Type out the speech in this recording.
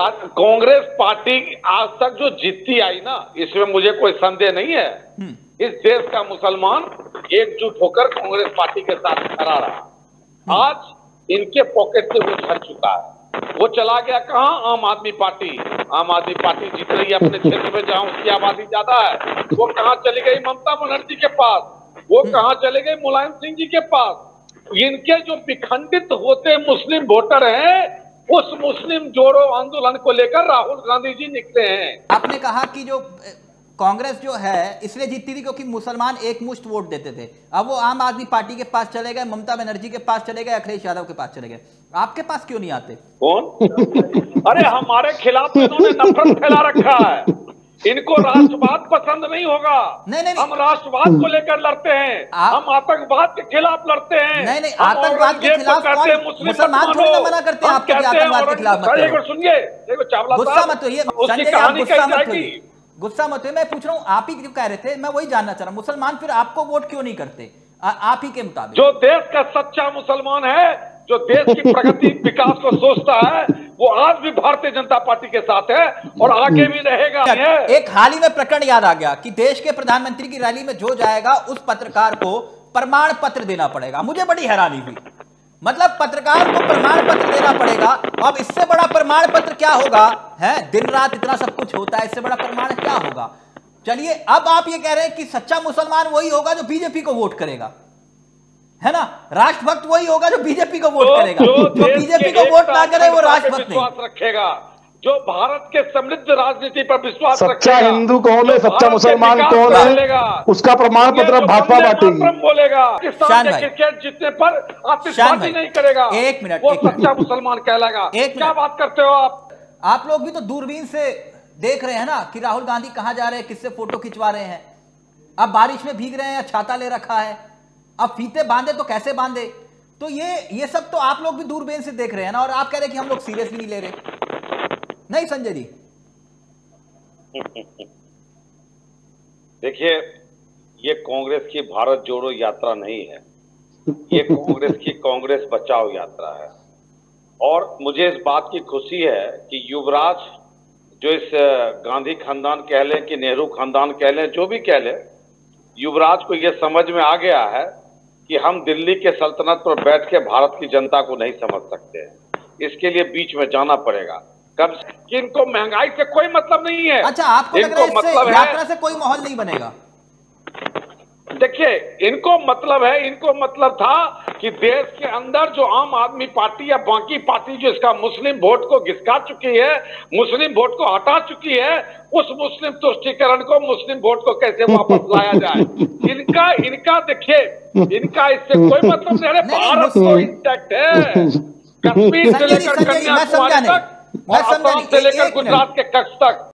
Congress party आज तक जो जीतती आई ना इसमें मुझे कोई संदेह नहीं है। इस देश का मुसलमान एकजुट होकर कांग्रेस पार्टी के साथ खड़ा रहा। आज इनके पॉकेट से वो झड़ चुका है। वो चला गया कहाँ? आम आदमी पार्टी। आम आदमी पार्टी जीत रही है अपने क्षेत्र में जहाँ उसकी आबादी ज़्यादा है। वो कहाँ चली गई? ममता बनर्जी के पास। वो कहाँ चले गए? मुलायम सिंह जी के पास। इनके जो विखंडित होते मुस्लिम वोटर हैं उस मुस्लिम जोड़ो आंदोलन को लेकर राहुल गांधी जी निकले हैं। आपने कहा कि जो कांग्रेस जो है इसलिए जीतती थी क्योंकि मुसलमान एक मुश्त वोट देते थे। अब वो आम आदमी पार्टी के पास चले गए ममता बनर्जी के पास चले गए अखिलेश यादव के पास चले गए। आपके पास क्यों नहीं आते? कौन? अरे हमारे खिलाफ इन्होंने नफरत फैला रखा है। इनको राष्ट्रवाद पसंद नहीं होगा। नहीं, नहीं। हम राष्ट्रवाद को लेकर लड़ते हैं। आप- हम आतंकवाद के खिलाफ लड़ते हैं। नहीं, नहीं, आतंकवाद के खिलाफ कहते हैं मुस्लिम मुसलमान थोड़ी ना मना। करते हैं आपको आतंकवाद के खिलाफ मत एक करो। बार सुनिए। देखो चावला गुस्सा मत उसकी कहानी कही जाएगी। होइए। गुस्सा मत होइए। मैं पूछ रहा हूँ आप ही क्यों कह रहे थे? मैं वही जानना चाह रहा हूँ। मुसलमान फिर आपको वोट क्यों नहीं करते? आप ही के मुताबिक। जो देश का सच्चा मुसलमान है जो देश की प्रगति विकास को सोचता है वो आज भी भारतीय जनता पार्टी के साथ है और आगे भी रहेगा। एक हाल ही में प्रकरण याद आ गया कि देश के प्रधानमंत्री की रैली में जो जाएगा, उस पत्रकार को प्रमाण पत्र देना पड़ेगा। मुझे बड़ी हैरानी हुई। मतलब पत्रकार को प्रमाण पत्र देना पड़ेगा। अब इससे बड़ा प्रमाण पत्र क्या होगा? है? दिन रात इतना सब कुछ होता है, इससे बड़ा प्रमाण क्या होगा? चलिए, अब आप ये कह रहे हैं कि सच्चा मुसलमान वही होगा जो बीजेपी को वोट करेगा। है ना? राष्ट्रभक्त वही होगा जो बीजेपी को वोट करेगा। जो बीजेपी को वोट ना करे वो राष्ट्रभक्त नहीं। विश्वास रखेगा जो भारत के समृद्ध राजनीति पर विश्वास सच्चा हिंदू कौन है? सच्चा मुसलमान कौन है? उसका प्रमाण पत्र भाजपा बांटेगी। बोलेगा। क्रिकेट जीतने पर आतिशबाजी नहीं करेगा एक मिनट, वो सच्चा मुसलमान कहलाएगा। एक क्या मिनट। बात करते हो आप? आप लोग भी तो दूरबीन से देख रहे हैं ना कि राहुल गांधी कहाँ जा रहे हैं किससे फ़ोटो खिंचवा रहे हैं। अब बारिश में भीग रहे हैं या छाता ले रखा है। अब फीते बांधे तो कैसे बांधे? तो ये ये सब तो आप लोग भी दूरबीन से देख रहे हैं ना, और आप कह रहे हैं कि हम लोग सीरियसली नहीं ले रहे। नहीं, संजय जी? देखिए, ये कांग्रेस की भारत जोड़ो यात्रा नहीं है। ये कांग्रेस की कांग्रेस बचाओ यात्रा है। और मुझे इस बात की खुशी है कि युवराज, जो इस गांधी खानदान कह लें कि नेहरू खानदान कह लें, जो भी कह लें, युवराज को यह समझ में आ गया है कि हम दिल्ली के सल्तनत पर बैठ के भारत की जनता को नहीं समझ सकते। हैं इसके लिए बीच में जाना पड़ेगा। कब इनको महँगाई से कोई मतलब नहीं है। अच्छा आपको लग रहा है मतलब यात्रा से कोई माहौल नहीं बनेगा? देखिए इनको मतलब है इनको मतलब था कि देश के अंदर जो आम आदमी पार्टी या बाकी पार्टी जो इसका मुस्लिम वोट को घिसका चुकी है मुस्लिम वोट को हटा चुकी है उस मुस्लिम तुष्टिकरण को मुस्लिम वोट को कैसे वापस लाया जाए? इनका इनका देखिए इनका इससे कोई मतलब नहीं है। भारत तो इंटैक्ट है। कश्मीर से लेकर कन्याकुमारी तक और असम से लेकर गुजरात के कच्छ तक।